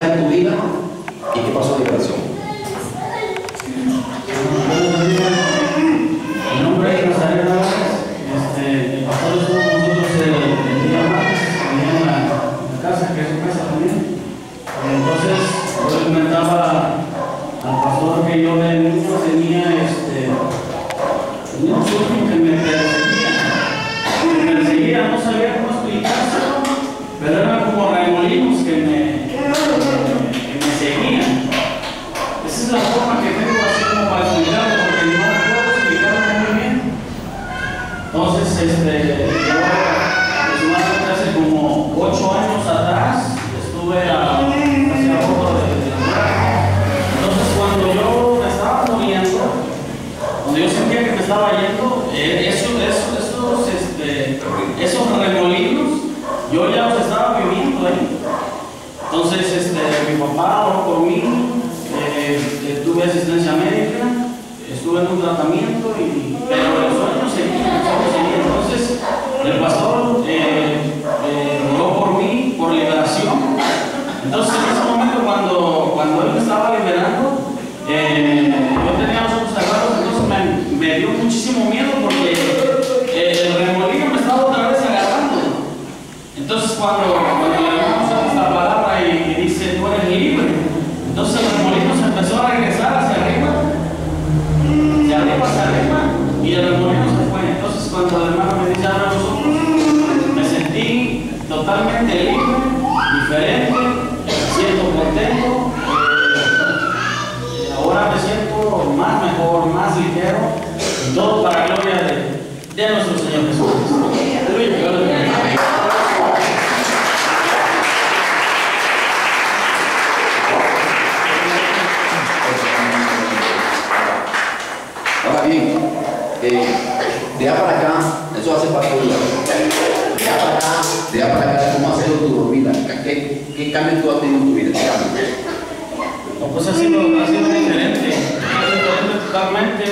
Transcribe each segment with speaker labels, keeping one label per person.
Speaker 1: en tu vida y qué pasó liberación.
Speaker 2: Mi nombre es Nazaret Álvarez. Este, el pastor estuvo con nosotros el, el día martes, allá en la, en la casa, que es su casa también. Entonces, yo le comentaba al pastor que yo de niño tenía este, tenía un sueño que me perseguía. Me perseguía, no sabía cómo explicárselo, pero eran como remolinos que me, que me seguían. Esa es la forma que tengo así como para explicarlo, porque no puedo explicarlo muy bien. Entonces, este, yo aproximadamente hace como ocho años atrás estuve a, hacia bordo de, de la muerte. Entonces, cuando yo me estaba muriendo, cuando yo sentía que me estaba yendo, eh, eso, eso, esos, este, esos remolinos, yo ya los estaba viviendo ahí. Entonces, este, mi papá oró por mí, eh, eh, tuve asistencia médica, estuve en un tratamiento, y, pero el sueño seguía, el sueño seguía. Entonces, el pastor eh, eh, oró por mí, por liberación. Entonces, en ese momento, cuando, cuando él me estaba liberando, eh, yo tenía los ojos cerrados, entonces me, me dio muchísimo miedo porque eh, el remolino me estaba otra vez agarrando. Entonces cuando, cuando le damos esta palabra y, y dice, tú eres libre, entonces el remolino se empezó a regresar hacia arriba, de arriba hacia arriba, y el remolino se fue. Entonces cuando el hermano me dice, abre los ojos, me sentí totalmente libre, diferente, siento contento, eh, ahora me siento más mejor, más ligero, todo para la gloria de, de nuestro
Speaker 1: ¿Qué, cambio tú has tenido en tu vida?
Speaker 2: No, pues ha sido, ha sido diferente, ha sido diferente totalmente.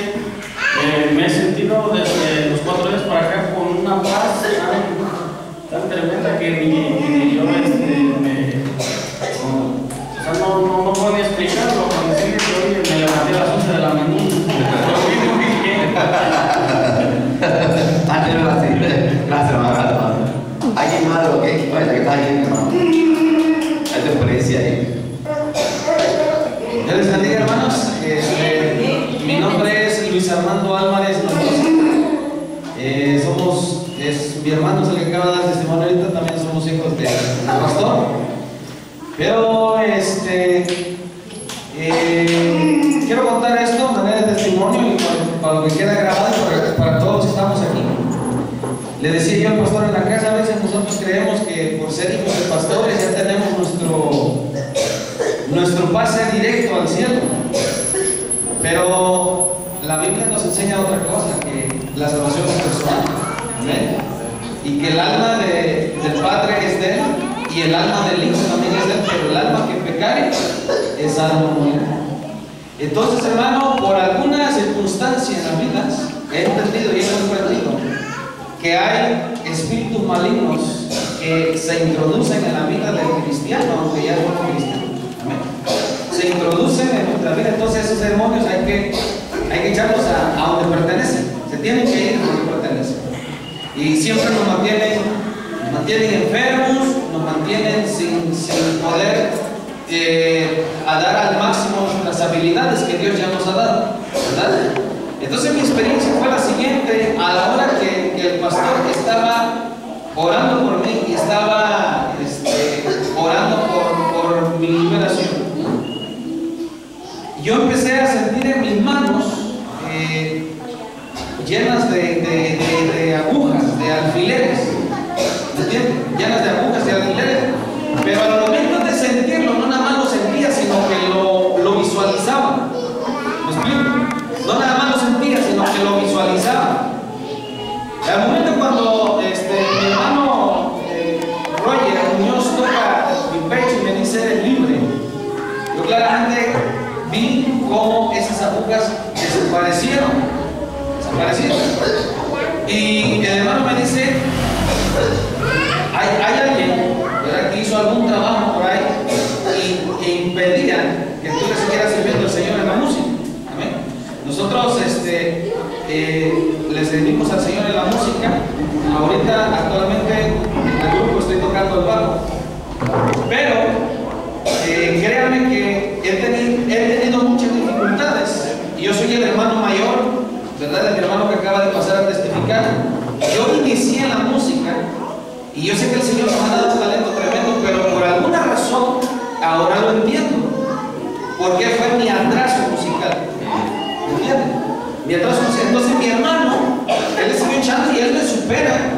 Speaker 2: Eh, me he sentido desde los cuatro días para acá con una paz tan, tan tremenda que ni, yo me, no, o sea, no, no, no puedo ni explicarlo. Cuando decirle que hoy me levanté a las 11 de la mañana, lo vi muy bien.
Speaker 1: Antes no era así. Gracias, hermano. ¿Alguien más o qué? Bueno, que está ahí, hermano. Hay tu experiencia ahí.
Speaker 3: Dios les bendiga, hermanos. Este, mi nombre es Luis Armando Álvarez Mendoza. Eh, somos, es, mi hermano es el que acaba de dar testimonio ahorita, también somos hijos de un pastor. Pero, este, eh, quiero contar esto de manera de testimonio y para, para lo que queda grabado y para, para todos los que estamos aquí. Le decía yo al pastor en la casa, a veces nosotros creemos que por ser hijos de pastores ya tenemos nuestro, nuestro pase directo al cielo. Pero la Biblia nos enseña otra cosa, que la salvación es personal. Amén. Y que el alma de- del Padre es de él y el alma del Hijo también es de él, pero el alma que pecare es alma muerta. Entonces, hermano, por alguna circunstancia en las vidas, he entendido y he comprendido que hay espíritus malignos que se introducen en la vida del cristiano, aunque ya no es cristiano. Amén. Se introducen en nuestra vida, entonces esos demonios hay que, hay que echarlos a, donde pertenecen. Se tienen que ir a donde pertenecen. Y siempre nos mantienen, nos mantienen enfermos, nos mantienen sin, poder eh, dar al máximo nuestras habilidades que Dios ya nos ha dado. ¿verdad? Entonces mi experiencia fue la siguiente, a la hora que, el pastor estaba orando por mí y estaba este, orando por mi liberación, yo empecé a sentir en mis manos eh, llenas de, de- de- de agujas, de alfileres, ¿me entiendes? Llenas de agujas, de alfileres, pero al momento de sentirlo, no nada más lo sentía, sino que lo, lo visualizaba. ¿Me explico? No nada más lo sentía, sino que lo visualizaba. Al momento cuando este, mi hermano eh, Roger Muñoz toca mi pecho y me dice, eres libre, yo claramente vi cómo esas agujas desaparecieron. Desaparecieron. Y el hermano me dice, hay, alguien que hizo algún trabajo por ahí y, impedía que tú le siguieras sirviendo al Señor en la música. Amén. Nosotros este, eh, le servimos al Señor en la música. Ahorita, actualmente, en el grupo estoy tocando el bajo. Pero, eh, créanme que he tenido, he tenido muchas dificultades. Y yo soy el hermano mayor, ¿verdad? De mi hermano que acaba de Yo inicié la música y yo sé que el Señor me ha dado un talento tremendo, pero por alguna razón ahora lo entiendo. Porque fue mi atraso musical. ¿Entienden? Mi atraso musical. Entonces mi hermano, él siguió echando y él me supera.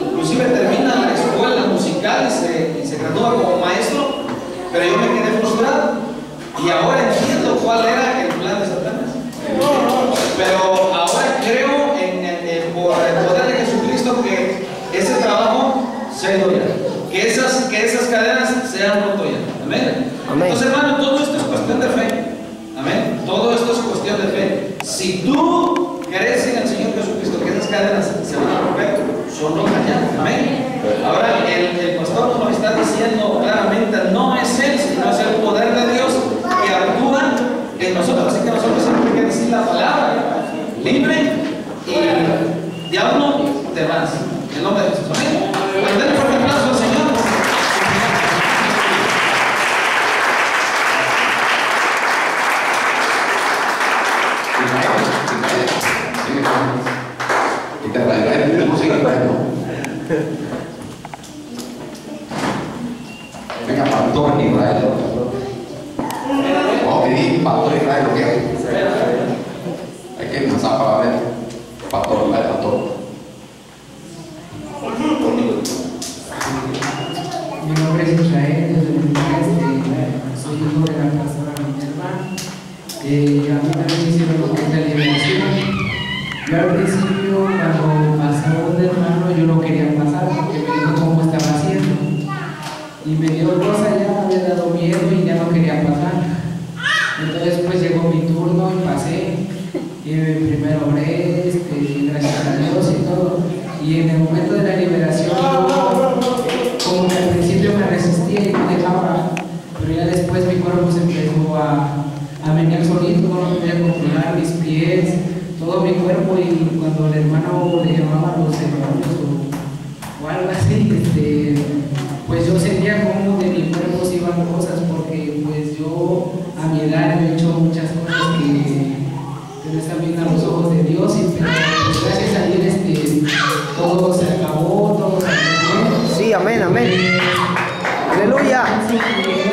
Speaker 3: Inclusive termina la escuela musical y se, y se gradúa como maestro, pero yo me quedé frustrado. Y ahora entiendo cuál era el plan de Satanás. Pero ya. Que esas, que esas cadenas se han roto ya. Amén.
Speaker 4: Amén.
Speaker 3: Entonces, hermano, todo esto es cuestión de fe. Amén. Todo esto es cuestión de fe. Si tú crees en el Señor Jesucristo que esas cadenas se van a romper, son rotas ya. Amén. Ahora, el, el pastor nos está diciendo claramente, no es Él, sino es el poder de Dios que actúa en nosotros. Así que nosotros siempre hay que decir la palabra libre y diablo te vas. En nombre de Jesús. Amén. Pues denle un fuerte aplauso al Señor.
Speaker 1: Y te traeré música y bueno. Venga, pastor Israel. Vamos a pedir pastor Israel, ¿qué? Hay que empezar para ver. Pastor Israel, pastor.
Speaker 5: Mi nombre es Israel, yo soy este, soy hijo de la pastora Minerva. Eh, a mí también me hicieron lo que es la liberación. Yo al principio, cuando pasaba un hermano, yo no quería pasar porque me dijo cómo estaba haciendo. Y me dio cosa ya, me había dado miedo y ya no quería pasar. Entonces pues llegó mi turno y pasé. Y primero oré, este, gracias a Dios y todo. Y en el momento de la liberación, yo como que al principio me resistía y no dejaba, pero ya después mi cuerpo se empezó a, a venir solito, no podía controlar mis pies, todo mi cuerpo y cuando el hermano le llamaba los demonios o, o algo así, este, pues yo sentía como de mi cuerpo se iban cosas porque pues yo a mi edad he hecho muchas cosas que, que no están bien a los ojos de Dios y pero, pues, gracias a Dios este, todo se acabó, todo se acabó.
Speaker 4: Sí, amén, amén. Aleluya.
Speaker 5: Dios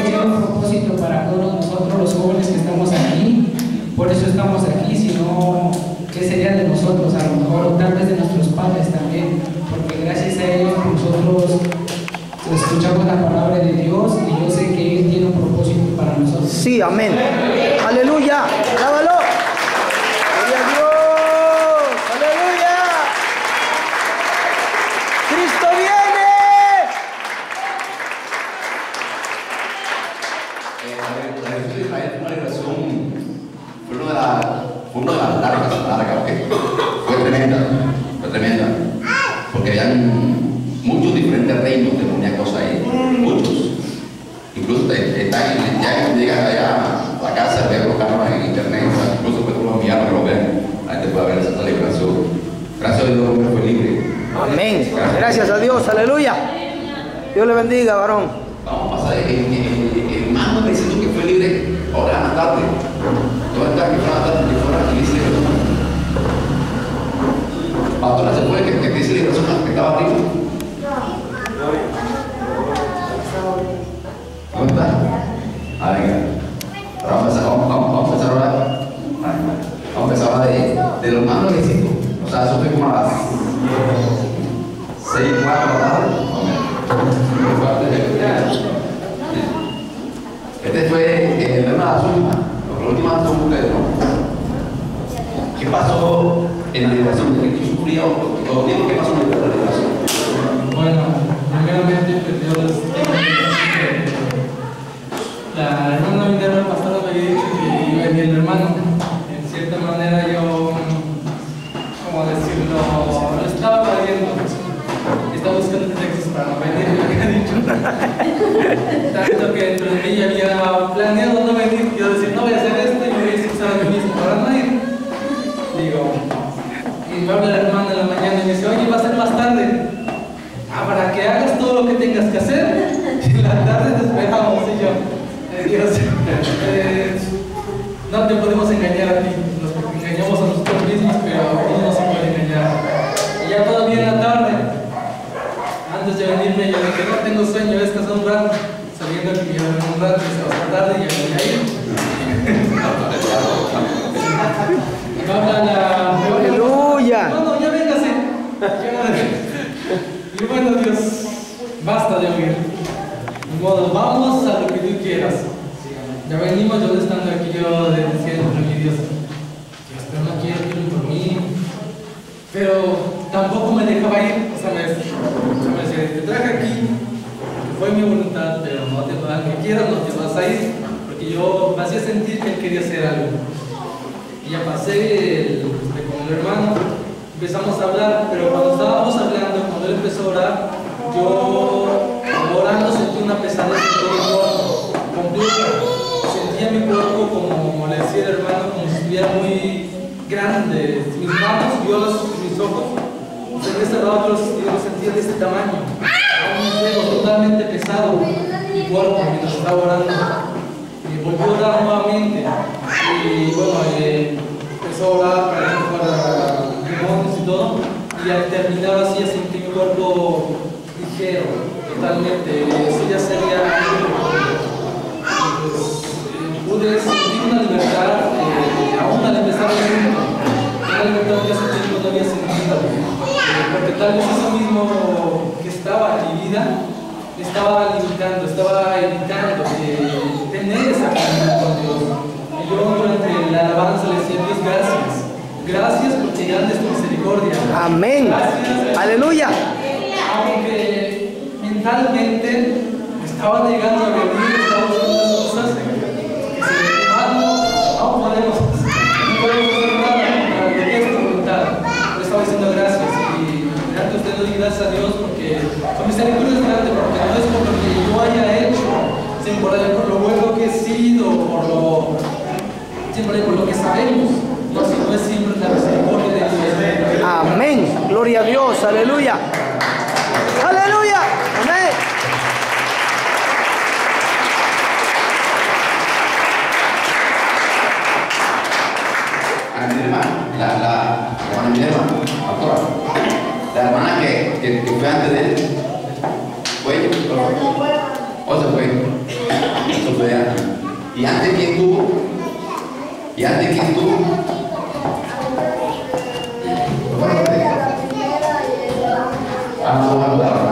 Speaker 5: tiene un propósito para todos nosotros los jóvenes que estamos aquí. Por eso estamos aquí, si no, ¿qué sería de nosotros? A lo mejor, o tal vez de nuestros padres también. Porque gracias a ellos nosotros escuchamos la palabra de Dios y yo sé que Él tiene un propósito para nosotros.
Speaker 4: Sí, amén. Aleluya. Alábalo. Gloria a Dios. Aleluya. Cristo viene.
Speaker 1: Eh, la la liberación de Israel fue una liberación, fue una de las, fue una de las largas, largas, ok. Fue tremenda, fue tremenda. Porque habían muchos diferentes reinos demoníacos ahí, muchos. Incluso te- está en- ya cuando llegas allá a la casa, ve los canales en internet, o sea, incluso puedes los enviar que lo vean, ahí te puede ver esa liberación. Gracias a Dios, el hombre fue libre.
Speaker 4: Amén. Gracias a Dios. Aleluya. Dios le bendiga, varón.
Speaker 1: Vamos a pasar el, hermano me diciendo que fue libre ahora en la tarde. ¿Dónde está que fue la tarde? Que fue a la iglesia de Pastora se fue, que, que dice liberación que estaba arriba. ¿Dónde está? A empezar, vamos, a empezar ahora. Vamos a empezar ahora de, los hermanos de. O sea, eso fue como a las 6, 4 de la tarde. Muy fuerte. Este fue eh, el hermano de Azul, la última ustedes, ¿no? ¿Qué pasó en la liberación digo, qué pasó en la liberación?
Speaker 6: Bueno, primeramente decir que la hermana Minerva me había dicho que iba a hermano. En cierta manera yo, como decirlo, lo estaba evadiendo. Estaba buscando pretextos para no venir, me había dicho. Tanto que entre mí ya había planeado no venir. Yo decir, no voy a hacer esto y me voy a excusar a mí mismo para no ir. Digo, y me habla la hermana en la mañana y me dice, oye, va a ser más tarde. Ah, para que hagas todo lo que tengas que hacer. Y en la tarde te esperamos. Y yo, Dios, eh, no te podemos engañar a ti. Nos engañamos a nosotros mismos, pero uno no se puede engañar. Y ya todavía en la tarde, antes de dije, no tengo sueño, descansa un rato. Sabiendo que me iba a venir un rato, y hasta tarde y ya iba a ir. Habla la...
Speaker 4: Aleluya.
Speaker 6: No, no, ya véngase. Ya. Y bueno, Dios, basta de oír. De modo, vamos a lo que tú quieras. Ya venimos, yo estando aquí, yo de- diciendo, mi Dios, Dios, pero no quiero que oren por mí. Pero tampoco me dejaba ir, o sea, me, me decía, te traje aquí, que fue mi voluntad, pero no te aunque quieras, no te vas a ir, porque yo me hacía sentir que él quería hacer algo. Y ya pasé el- este, con el hermano, empezamos a hablar, pero cuando estábamos hablando, cuando él empezó a orar, yo orando sentí una pesadez en todo el cuerpo, completa. Sentía mi cuerpo como, como le decía el hermano, como si estuviera muy grande. Mis manos, yo los, mis ojos, se había cerrado, pero los, yo los sentía de este tamaño. Un dedo totalmente pesado, mientras estaba orando. Y volvió a orar nuevamente. Y bueno, eh, empezó a orar para que fuera demonios y todo. Y al terminar así, ya sentí mi cuerpo ligero, totalmente. Eso ya sería pues, eh, pude sentir una libertad, eh, aún al empezar el mundo, una libertad que hace tiempo no había sentido, eh, porque tal vez eso mismo que estaba en mi vida, estaba limitando, estaba evitando eh, tener esa comunión con Dios. Y yo durante la alabanza le decía, Dios, gracias, gracias porque grande es tu misericordia.
Speaker 4: Amén.
Speaker 6: Gracias.
Speaker 4: Aleluya.
Speaker 6: Aunque mentalmente me estaban llegando a venir, estaba haciendo cosas que se me no, no podemos, doy gracias a Dios porque su misericordia es grande, porque no es por lo que yo haya hecho, sino por, lo bueno que he sido, por lo, siempre por lo que sabemos, no, sino es siempre la misericordia de Dios.
Speaker 4: Amén. Gloria a Dios. Aleluya. Amén.
Speaker 1: a mi hermana, la, la, la hermana Minerva, pastora, la hermana que, que, que fue antes de él, fue ella, ¿o fue? O se fue. Eso fue antes. ¿Y antes quién tuvo? ¿Y antes quién tuvo? ¿Fue antes? Ah, no, no,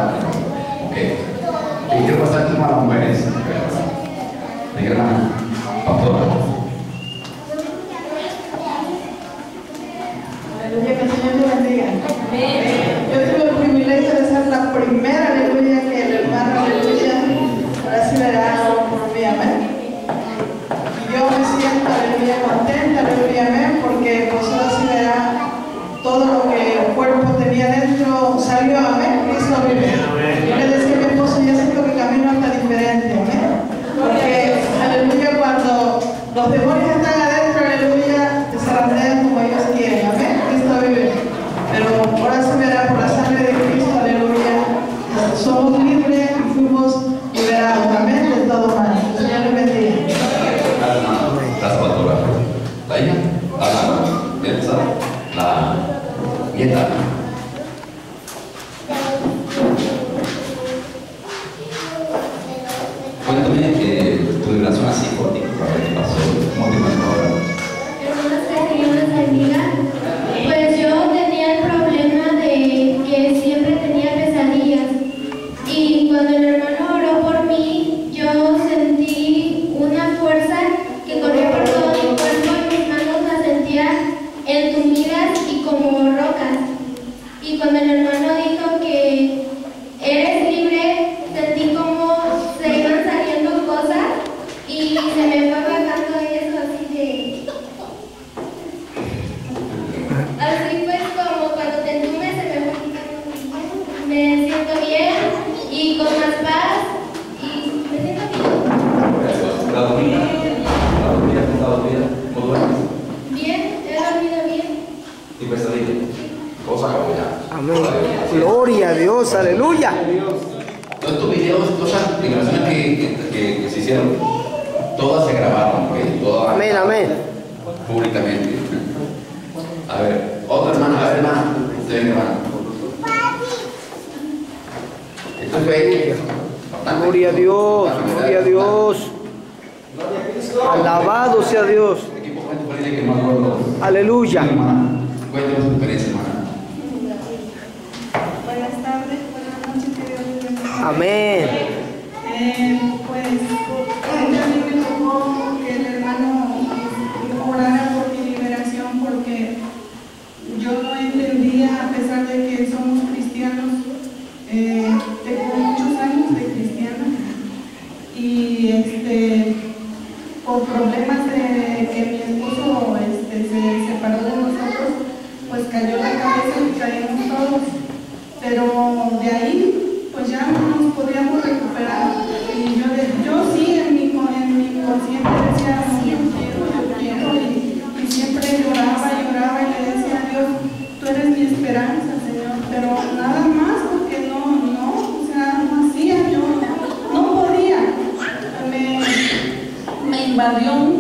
Speaker 1: Marion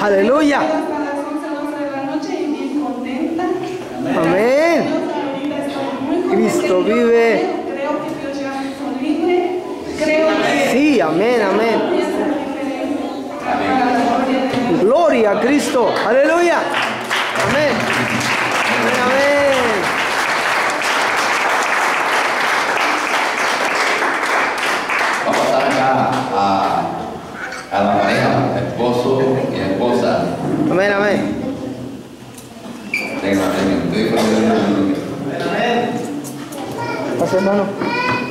Speaker 7: Aleluya. Amén. Cristo vive.
Speaker 4: Sí,
Speaker 5: amén, amén.
Speaker 7: Gloria
Speaker 5: a Cristo. Aleluya.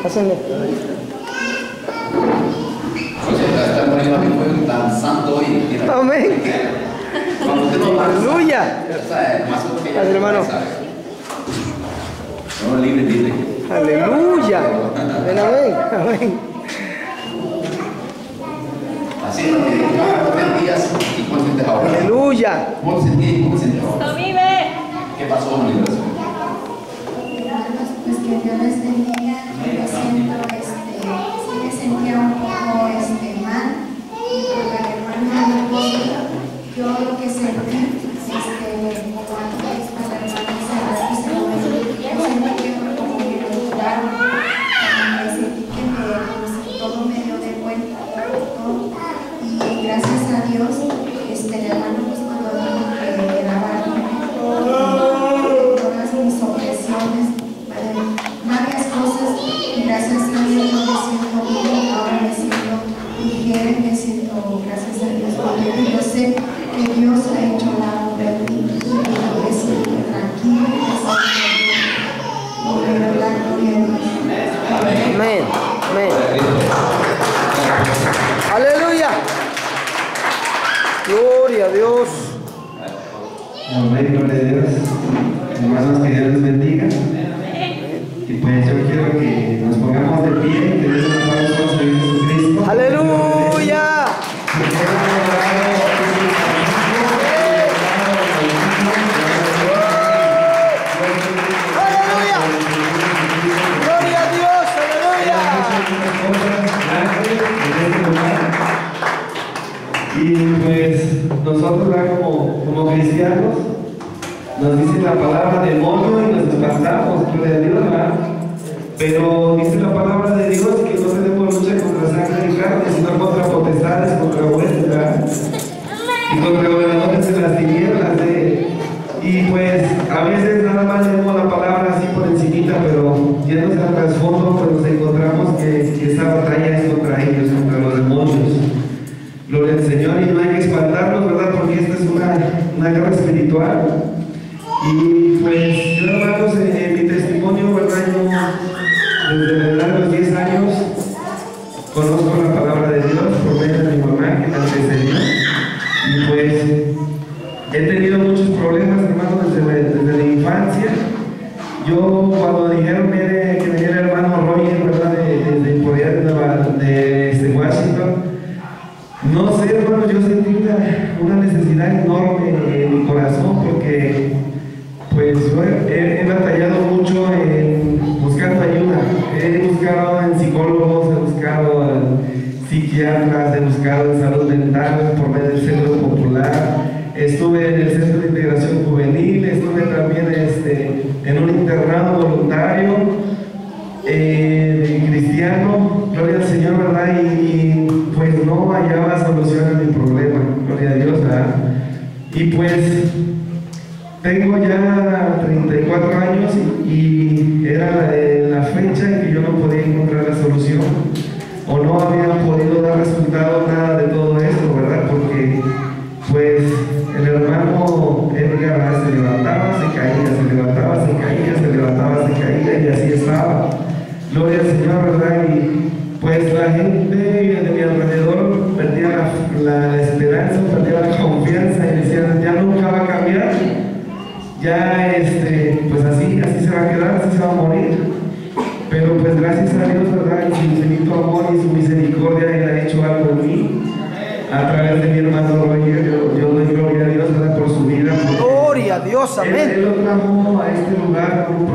Speaker 5: Pásenle. Amén. Aleluya. Hermano. Aleluya.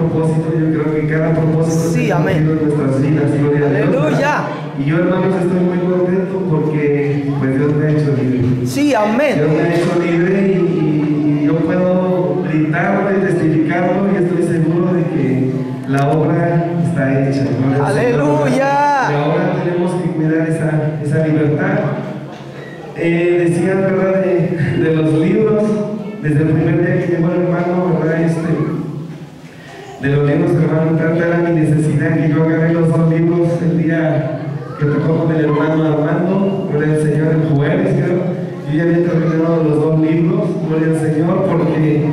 Speaker 8: Propósito. Yo creo que cada propósito
Speaker 4: Sí, amén.
Speaker 8: en nuestras vidas. Gloria a Dios.
Speaker 4: Aleluya.
Speaker 8: Y yo, hermanos, estoy muy contento porque pues, Dios me ha hecho libre.
Speaker 4: Sí,
Speaker 8: Dios
Speaker 4: amén.
Speaker 8: me ha hecho libre y, y yo puedo gritarlo y testificarlo y estoy seguro de que la obra está hecha. Señor,
Speaker 4: Aleluya.
Speaker 8: Y ahora tenemos que cuidar esa, esa libertad. Eh, decían, ¿verdad? De, de los libros, desde el primer día que llegó el de los libros, hermano, tanta era mi necesidad que yo agarré los dos libros el día que tocó con el hermano Armando, gloria al Señor, el jueves. Yo ya había terminado los dos libros, gloria al Señor, porque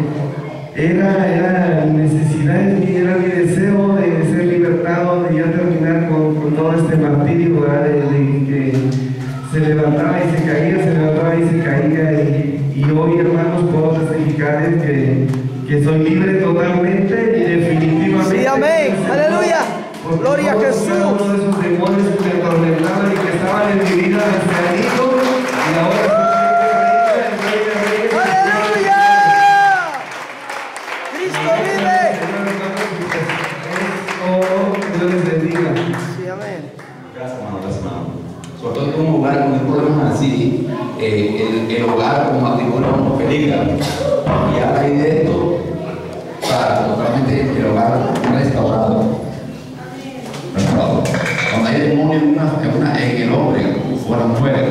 Speaker 8: era, era mi necesidad, era mi deseo de ser libertado, de ya terminar con, con todo este martirio, de que se levantaba y se caía, se levantaba y se caía. Y, y hoy, hermanos, puedo testificarles que, que soy libre totalmente
Speaker 4: Gloria a Jesús.
Speaker 8: cada uno de esos demonios que me atormentaban y que estaban en mi vida se han ido y ahora soy libre, rey de reyes,
Speaker 4: Aleluya. Cristo vive.
Speaker 8: Dios les bendiga.
Speaker 4: Sí, amén.
Speaker 1: Gracias, hermano, gracias, hermano. Sobre todo en un lugar con problemas así, eh, el, el hogar como matrimonio no peligra. Y a raíz de esto, para totalmente el hogar restaurado. Restaurado. Cuando hay demonio en, una, en, una- en el hombre, o en la mujer,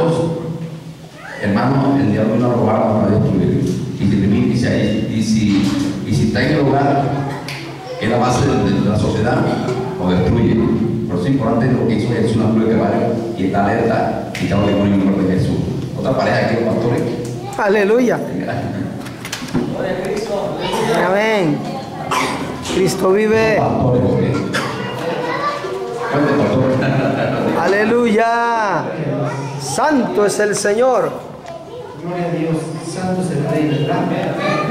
Speaker 1: ambos, hermano, el diablo vino a robar para destruir. Y si, y si, y si, y si está en el hogar, es la base de, de la sociedad, lo destruye. Por eso es importante lo que hizo Jesús en la cruz de Calvario y está alerta y está demonios en el nombre de Jesús. Otra pareja aquí, los pastores.
Speaker 4: Aleluya. Amén. Cristo vive.
Speaker 1: Pastores, porque. ¿Cuántos pastores?
Speaker 4: Aleluya. Santo es el Señor.
Speaker 9: Gloria a Dios. Santo es el Rey, ¿verdad?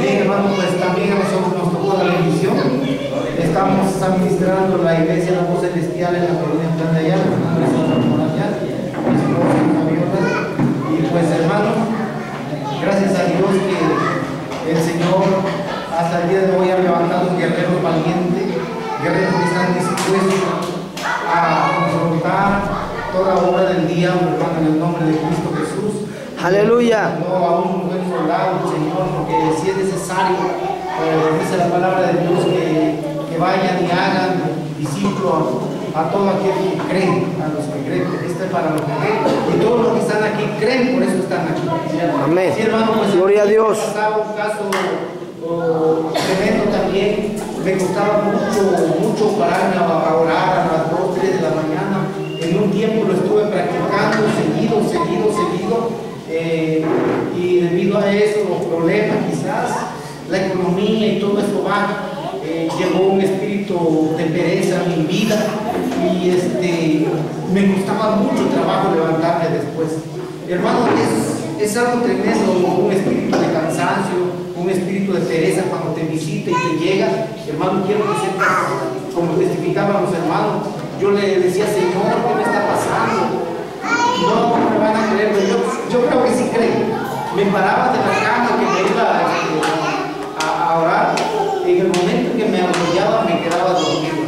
Speaker 9: Bien, hermano, pues también a nosotros nos tocó la bendición. Estamos administrando la iglesia La Voz Celestial en la colonia Plan de allá. Y pues, hermano, gracias a Dios que el Señor hasta el día de hoy ha levantado guerreros valientes, guerreros que están dispuestos a confrontar toda obra del diablo, hermano, en el nombre de Cristo Jesús.
Speaker 4: Aleluya.
Speaker 9: No a un buen soldado, Señor, porque si es necesario, eh, dice la palabra de Dios que, que vayan y hagan discípulos a, todo aquel que cree, a los que creen, porque este es para los que creen. Y todos los que están aquí creen, por eso están aquí.
Speaker 4: Amén.
Speaker 9: Sí, hermano, pues,
Speaker 4: Gloria a Dios.
Speaker 9: un caso oh, tremendo también. Me costaba mucho, mucho pararme a, a orar a las 2, 3 de la mañana. En un tiempo lo estuve practicando seguido, seguido, seguido. eh, y debido a eso, los problemas quizás, la economía y todo eso baja, eh, llegó un espíritu de pereza a mi vida y este, me costaba mucho trabajo levantarme después. Hermano, es, es algo tremendo, un espíritu de cansancio, un espíritu de pereza cuando te visita y te llega. Hermano, quiero que sepas, como testificaban los hermanos, yo le decía, Señor, ¿qué me está pasando? No me van a creer, pero yo, yo creo que sí creen. Me paraba de la cama que me iba este, a, a orar, en el momento que me arrollaba me quedaba dormido.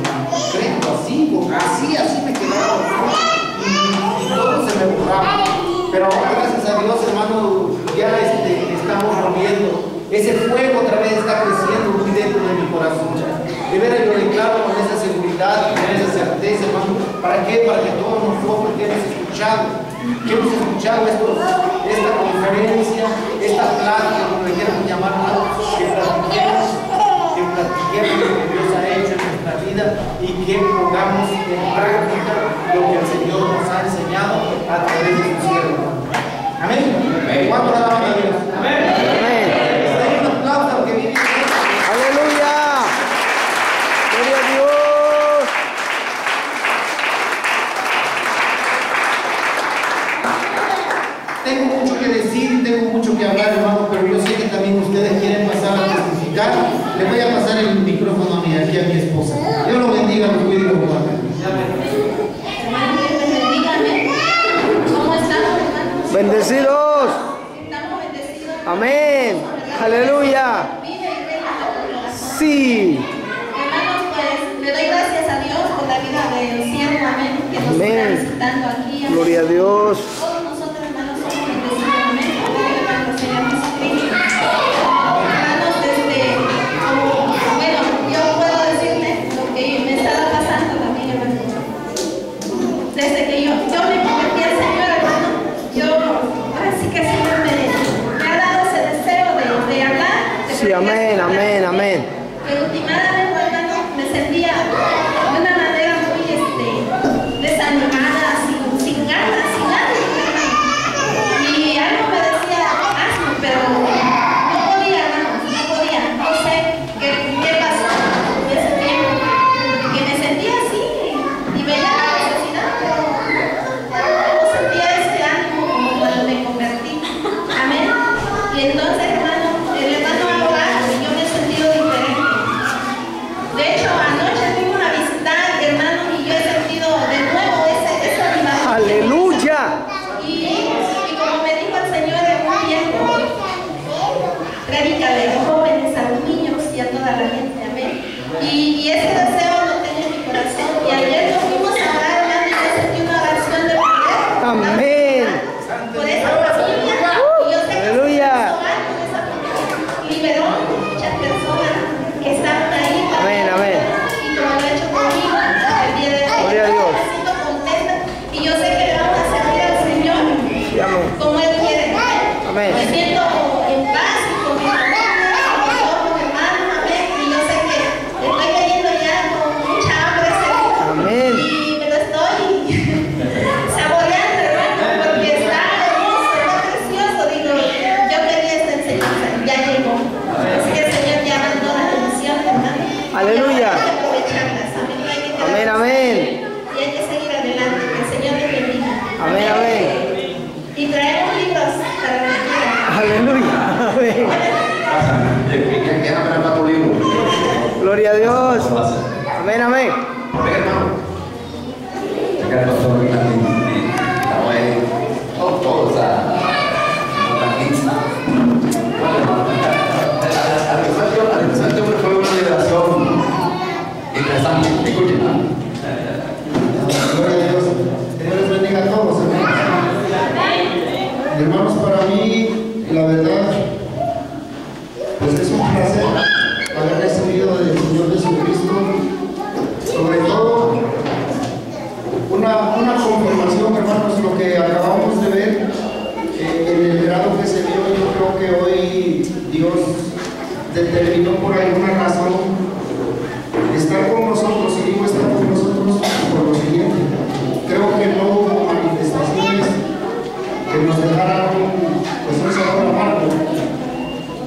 Speaker 9: Creo así, porque así, así me quedaba dormido. Y, todo se me borraba. Pero ahora, gracias a Dios, hermano, ya este, estamos volviendo. Ese fuego otra vez está creciendo muy dentro de mi corazón. De veras yo declaro con esa seguridad, con esa certeza, hermano. ¿Para qué? Para que todos nosotros que hemos escuchado, que hemos escuchado estos, esta conferencia, esta plática, como le queramos llamar, hermano, que platiquemos, que platiquemos lo que Dios ha hecho en nuestra vida y que pongamos en práctica lo que el Señor nos ha enseñado a través de su siervo. Amén. ¿Cuánto le damos a Dios? Amén.
Speaker 4: Amén.
Speaker 9: Den un aplauso a los que vienen.
Speaker 4: Aleluya. Gloria a Dios.
Speaker 9: Tengo mucho que decir, tengo mucho que hablar, hermano, pero yo sé que también ustedes quieren pasar a testificar. Le voy a pasar el micrófono a mi, aquí a mi esposa. Dios lo bendiga, los cuide y los guarde.
Speaker 10: Hermano, Dios les bendiga, amén. ¿Cómo estamos, hermanos?
Speaker 4: Bendecidos.
Speaker 10: Estamos bendecidos.
Speaker 4: Amén. Aleluya. Sí.
Speaker 10: Hermanos, pues le doy gracias a Dios por la vida del siervo, amén, que nos está visitando aquí. amén.
Speaker 4: Gloria a Dios.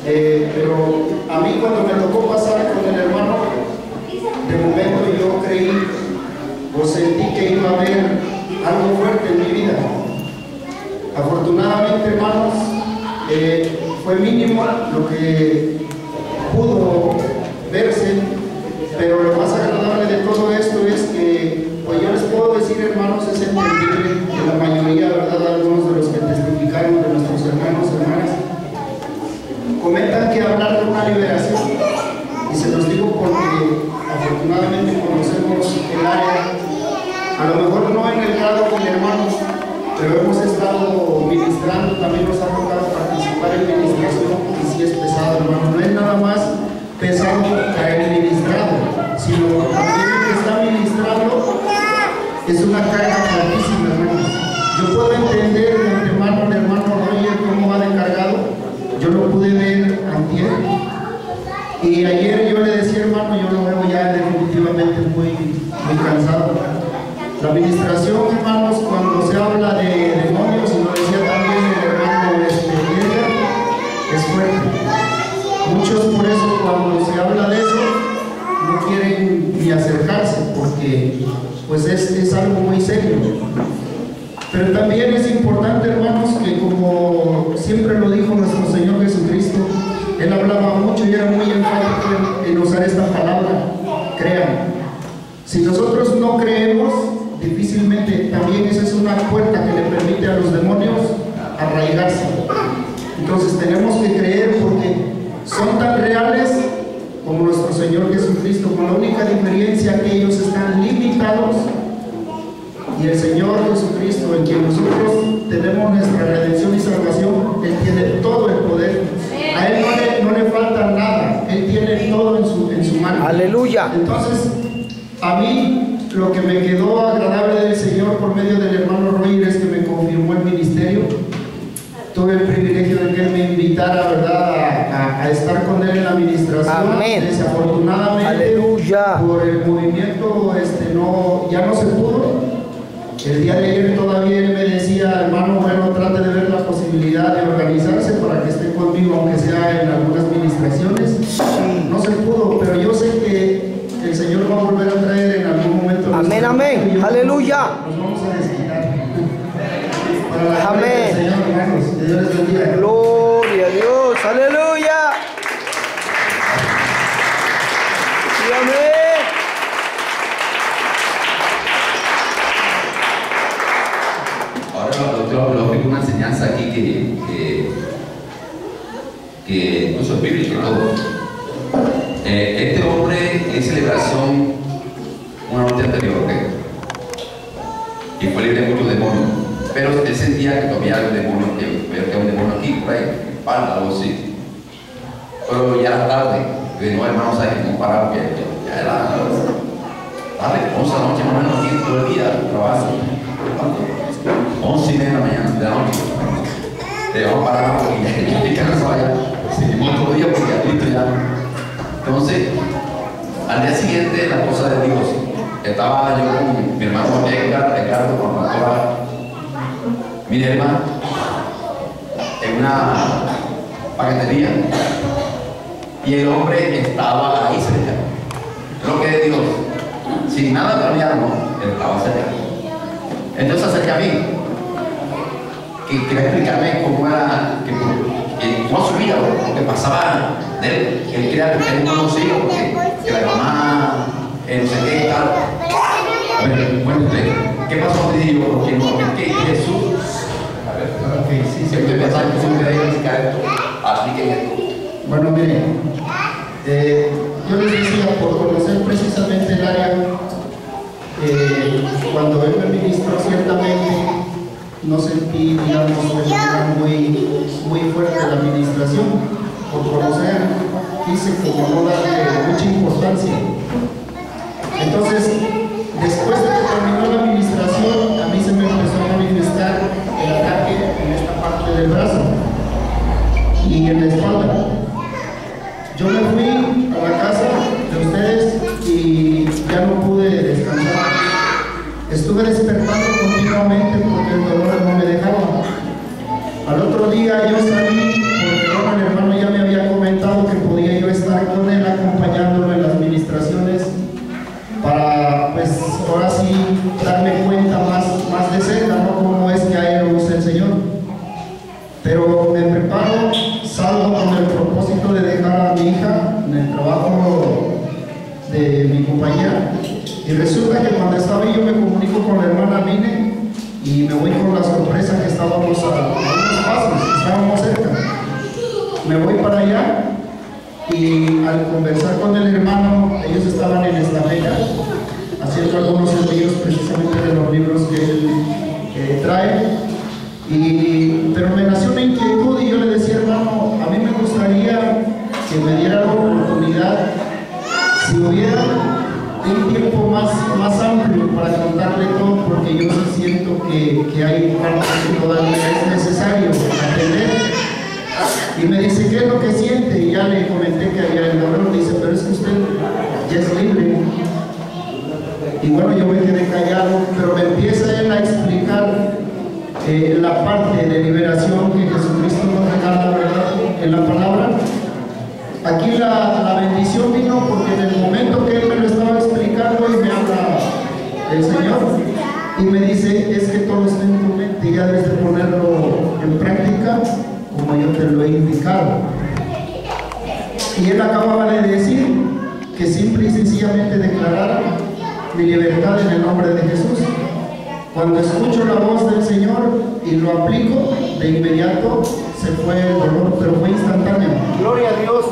Speaker 10: Eh, pero a mí cuando me tocó pasar con el hermano, de momento yo creí
Speaker 11: o sentí que iba a haber algo fuerte en mi vida. Afortunadamente, hermanos, eh, fue mínimo lo que también esa es una puerta que le permite a los demonios arraigarse. Entonces tenemos que creer porque son tan reales como nuestro Señor Jesucristo, con la única diferencia que ellos están limitados y el Señor Jesucristo, en quien nosotros tenemos nuestra redención y salvación, Él tiene todo el poder. A Él no le, no le falta nada, Él tiene todo en su, en su mano.
Speaker 4: Aleluya.
Speaker 11: Entonces, a mí lo que me quedó agradable del Señor por medio del hermano Roger es que me confirmó el ministerio. Tuve el privilegio de que Él me invitara, ¿verdad?, a, a- a estar con Él en la administración.
Speaker 4: Amén.
Speaker 11: Desafortunadamente,
Speaker 4: Aleluya.
Speaker 11: por el movimiento, este, no, ya no se pudo. El día de ayer todavía él me decía, hermano, bueno, trate de ver la posibilidad de organizarse para que esté conmigo, aunque sea en algunas administraciones. No se pudo, pero yo sé que el Señor va a volver a traer en algún momento.
Speaker 4: Amén,
Speaker 11: nuestro
Speaker 4: amén.
Speaker 11: tiempo y yo-
Speaker 4: Aleluya.
Speaker 11: Nos vamos a desquitar. Para la gloria
Speaker 4: Amén. Gloria a Dios. Aleluya. Y amén.
Speaker 1: Ahora lo, tengo una enseñanza aquí que, que, que incluso es bíblico y todo. Eh, este hombre en celebración una noche anterior, sentía que todavía había un demonio, que que había un demonio aquí, por ahí, espalda, algo así. Pero ya era tarde. Y dije, no, hermanos, hay que comparar, que ya, era tarde, 11 de la noche, más o menos, aquí todo el día, trabajo. 11 y media de la mañana, de la noche. Te vamos a parar porque ya ya estoy cansado ya. Seguimos todo el día porque ya listo ya. Entonces, al día siguiente, la cosa de Dios. Estaba yo con mi hermano Edgar, Ricardo, con la doctora Mirelma, en una paquetería. Y el hombre estaba ahí cerca. Lo que es Dios. Sin nada planeado, no. Él estaba cerca. Entonces acerca a mí, que quería explicarme cómo era, que, que, cómo su lo que pasaba de él. Él quería tener porque que la mamá, eh, no sé. A ver, cuéntame, ¿qué pasó no, que Jesús.
Speaker 11: Ok, sí, sí.
Speaker 1: esto. Apliquen esto.
Speaker 11: Bueno, miren, eh, yo les decía, por conocer precisamente el área, eh, cuando él me ministró ciertamente, no sentí, digamos, muy, muy fuerte la administración. Por conocer, quise como no darle mucha importancia. Entonces, después de que terminó la administración, a mí se me empezó a manifestar el ataque en esta parte del brazo y en la espalda. Yo me fui a la casa de ustedes y ya no pude descansar. Estuve despertando simple y sencillamente declarara mi libertad en el nombre de Jesús. Cuando escucho la voz del Señor y lo aplico, de inmediato se fue el dolor, pero fue instantáneo.
Speaker 1: Gloria a Dios.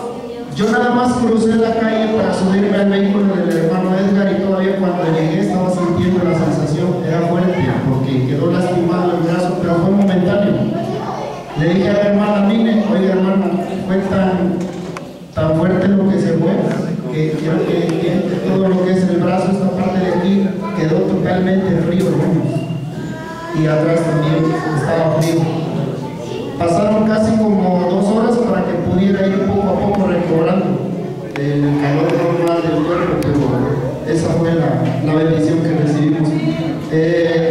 Speaker 11: Yo nada más crucé la calle para subirme al vehículo del hermano Edgar y todavía cuando llegué estaba sintiendo la sensación, era fuerte, porque quedó lastimado el brazo, pero fue momentáneo. Le dije a la hermana Mine, oye hermana, fue tan, tan fuerte lo que se fue que quiero que, todo lo que es el brazo, esta parte de aquí, quedó totalmente frío, hermanos. Y atrás también estaba frío. Pasaron casi como dos horas para que pudiera ir poco a poco recobrando el calor normal del cuerpo, pero esa fue la, la bendición que recibimos. Eh,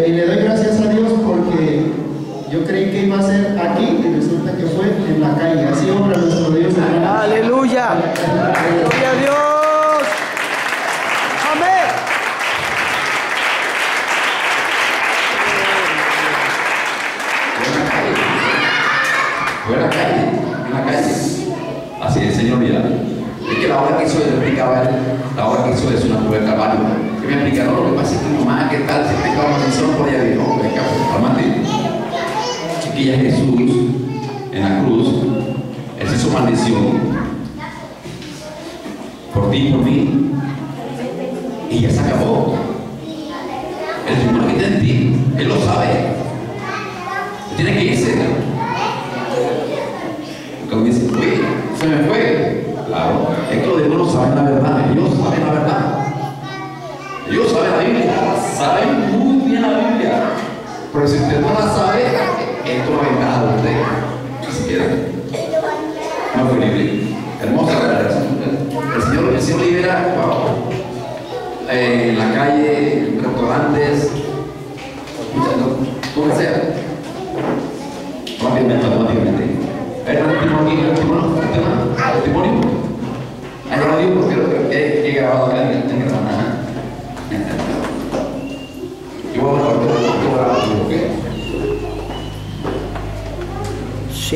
Speaker 12: el trabajo. Y me explicaron, lo que pasa es que nomás, ¿qué tal? Si tengo posición por allá, dijo, venga, pues, Chiquilla Jesús, en la cruz, él hizo maldición por ti por mí, y ya se acabó. El temor que está en ti, él lo sabe. no sabe, es
Speaker 1: tu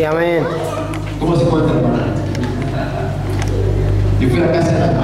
Speaker 1: amén.
Speaker 12: ¿Cómo se encuentra, hermana? Yo fui a la casa de la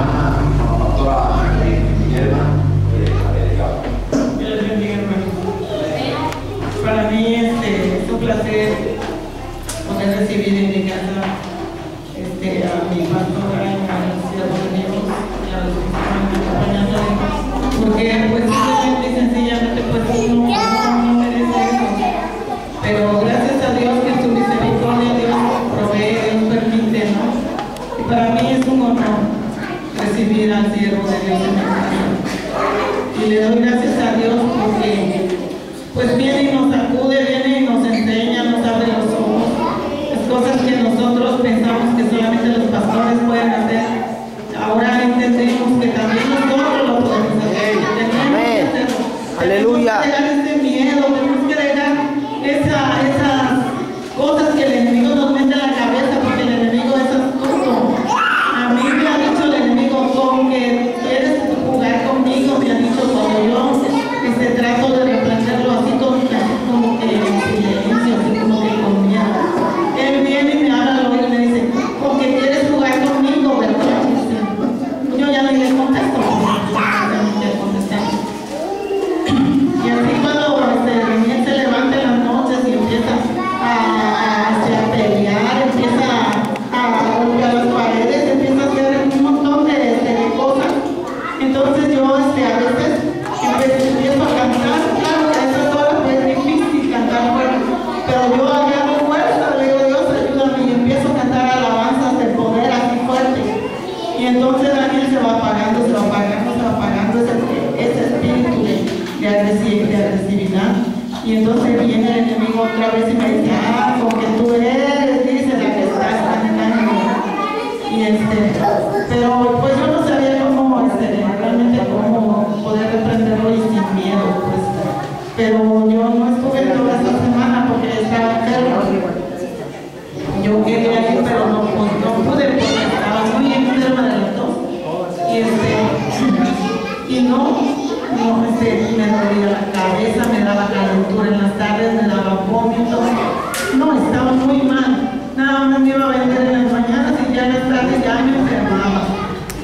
Speaker 13: no me
Speaker 12: iba a vender en las mañanas y ya en las tardes ya me enfermaba.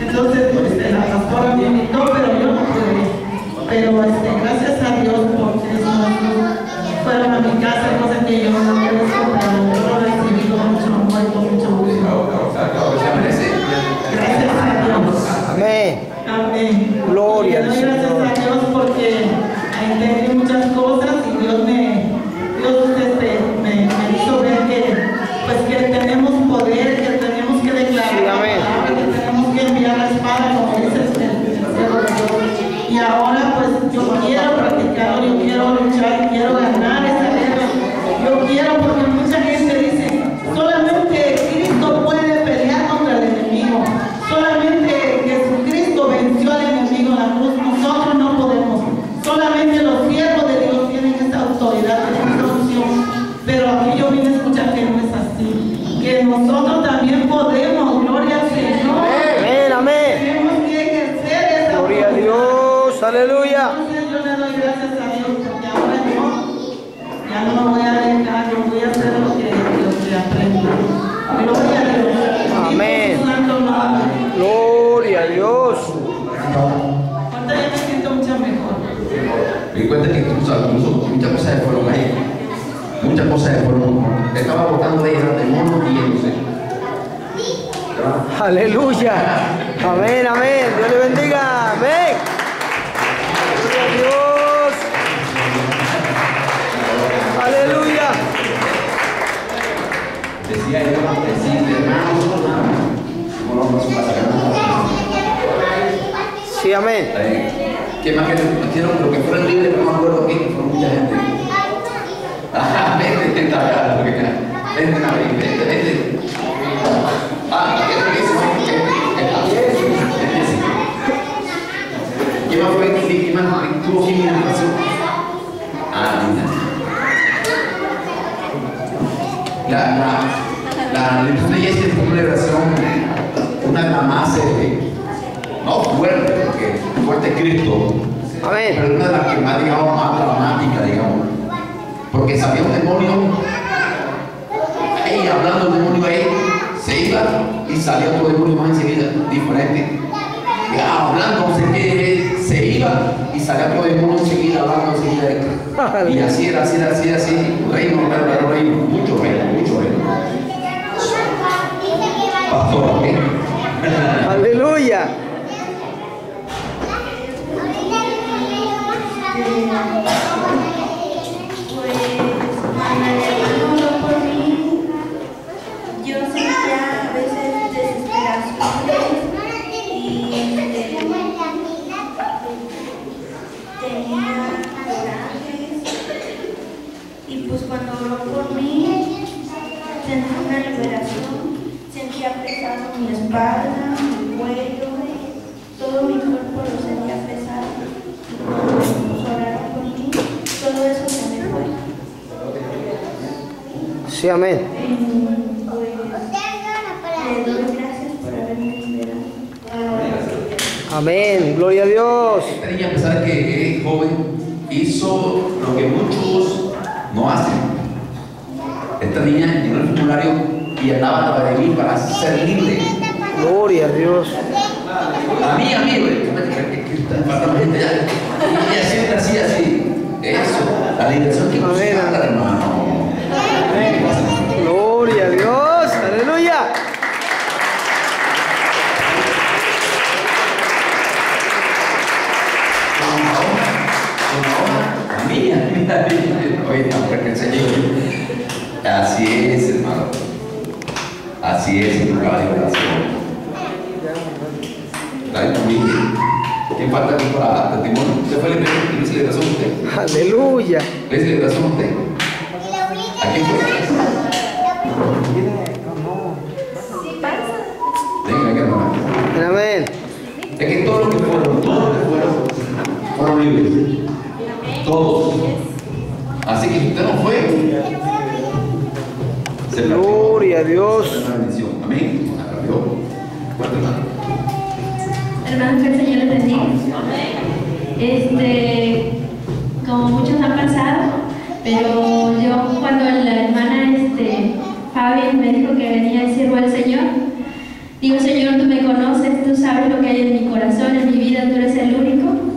Speaker 12: Entonces, pues, la pastora me invitó, pero yo no pude. Pero este, esposa de
Speaker 1: Colón. Estaba votando yéndose.
Speaker 4: Aleluya. Amén, amén. Dios le bendiga. Amén. Dios. Aleluya.
Speaker 1: Decía yo, hermanos, pues,
Speaker 4: Sí, amén.
Speaker 1: ¿Qué más que? Lo que fueron libres. Venden a 20, ¿qué ¿Qué fue ¿Qué más es una no fuerte, porque fuerte es Cristo, pero una de las que más, digamos, más dramática, digamos. Porque salió un demonio hablando el demonio ahí, se iba y salía otro demonio más enseguida, diferente. Ya, hablando, se, se iba y salía otro demonio enseguida, hablando enseguida. Y así era, así era, así era, así. Reino, reino, reino, mucho reino, mucho reino. Pastor, ¿eh?
Speaker 4: Aleluya.
Speaker 10: imploró por mí, sentí una liberación, sentí apretado mi espalda, mi cuello, todo mi cuerpo lo sentía pesado. Oraron por mí, todo eso se me fue.
Speaker 4: Sí, amén.
Speaker 10: Pues, doy gracias por haberme.
Speaker 4: Amén, gloria a Dios.
Speaker 1: Esta niña, a pesar de que es joven, hizo lo que muchos no hacen. Esta niña llenó el formulario y andaba para mí para ser libre.
Speaker 4: Gloria a Dios.
Speaker 1: A mí, a mí, güey. Que gente ya. Ella siempre hacía así. Eso. La liberación que nos hermano.
Speaker 4: Gloria a Dios. Aleluya. Con hora, con hora.
Speaker 1: A mí, a mí, a mí. Oye, no, porque el Señor. Así es, hermano. Así es, un lugar de oración. Dale conmigo. ¿Quién falta aquí para testimonio? ¿Usted fue el primero que se le rezó usted?
Speaker 4: Aleluya.
Speaker 1: ¿Le se le rezó usted? ¿A quién fue? Venga, venga, hermano.
Speaker 4: Amén.
Speaker 1: Es que todos los que fueron, todos los que fueron, fueron libres. Todos. Así que usted no fue
Speaker 4: Gloria a Dios.
Speaker 1: Amén.
Speaker 14: Hermanos, que el Señor les bendiga. Este, como muchos han pasado, pero yo cuando la hermana este, Fabi me dijo que venía el siervo al Señor, digo, Señor, tú me conoces, tú sabes lo que hay en mi corazón, en mi vida, tú eres el único.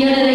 Speaker 1: Yeah.